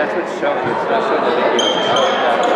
that's what's showing. It's not showing the video. It's showing that